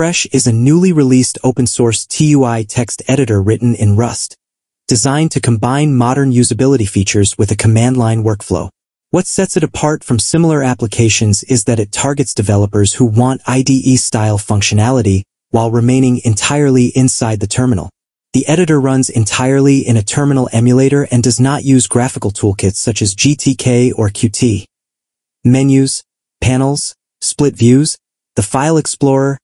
Fresh is a newly released open-source TUI text editor written in Rust, designed to combine modern usability features with a command-line workflow. What sets it apart from similar applications is that it targets developers who want IDE-style functionality while remaining entirely inside the terminal. The editor runs entirely in a terminal emulator and does not use graphical toolkits such as GTK or Qt. Menus, panels, split views, the file explorer,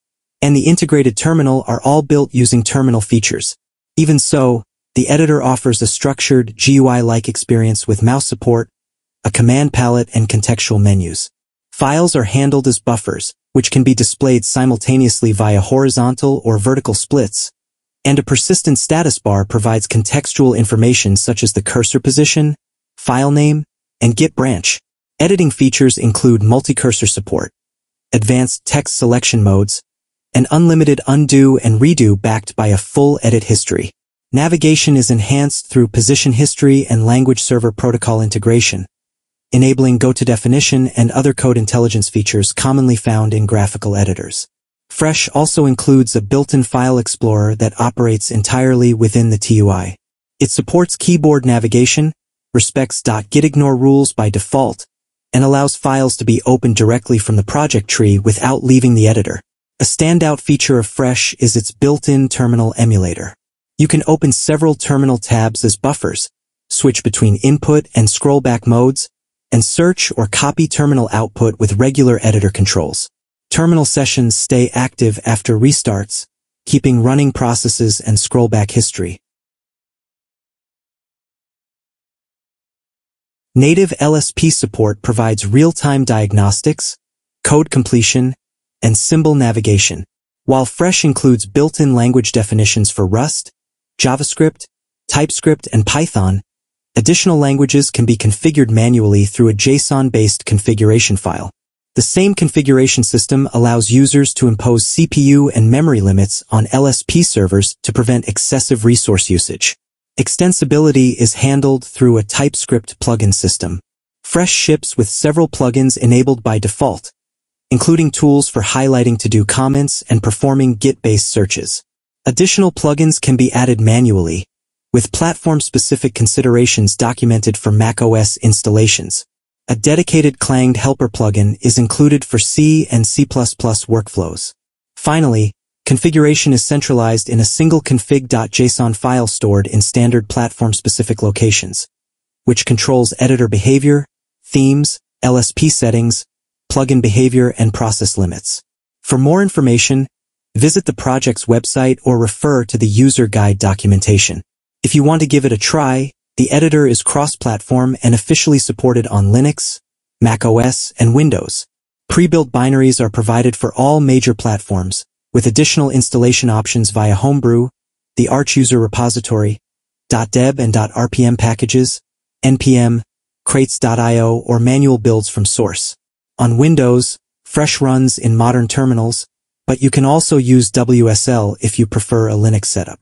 and the integrated terminal are all built using terminal features. Even so, the editor offers a structured GUI-like experience with mouse support, a command palette, and contextual menus. Files are handled as buffers, which can be displayed simultaneously via horizontal or vertical splits, and a persistent status bar provides contextual information such as the cursor position, file name, and Git branch. Editing features include multi-cursor support, advanced text selection modes, and unlimited undo and redo backed by a full edit history. Navigation is enhanced through position history and language server protocol integration, enabling go-to-definition and other code intelligence features commonly found in graphical editors. Fresh also includes a built-in file explorer that operates entirely within the TUI. It supports keyboard navigation, respects .gitignore rules by default, and allows files to be opened directly from the project tree without leaving the editor. A standout feature of Fresh is its built-in terminal emulator. You can open several terminal tabs as buffers, switch between input and scrollback modes, and search or copy terminal output with regular editor controls. Terminal sessions stay active after restarts, keeping running processes and scrollback history. Native LSP support provides real-time diagnostics, code completion, and symbol navigation, while Fresh includes built-in language definitions for Rust, JavaScript, TypeScript, and Python, additional languages can be configured manually through a JSON-based configuration file. The same configuration system allows users to impose CPU and memory limits on LSP servers to prevent excessive resource usage. Extensibility is handled through a TypeScript plugin system. Fresh ships with several plugins enabled by default, including tools for highlighting to-do comments and performing Git-based searches. Additional plugins can be added manually, with platform-specific considerations documented for macOS installations. A dedicated Clangd Helper plugin is included for C and C++ workflows. Finally, configuration is centralized in a single config.json file stored in standard platform-specific locations, which controls editor behavior, themes, LSP settings, plugin behavior, and process limits. For more information, visit the project's website or refer to the user guide documentation. If you want to give it a try, the editor is cross-platform and officially supported on Linux, macOS, and Windows. Pre-built binaries are provided for all major platforms, with additional installation options via Homebrew, the Arch user repository, .deb and .rpm packages, npm, crates.io, or manual builds from source. On Windows, Fresh runs in modern terminals, but you can also use WSL if you prefer a Linux setup.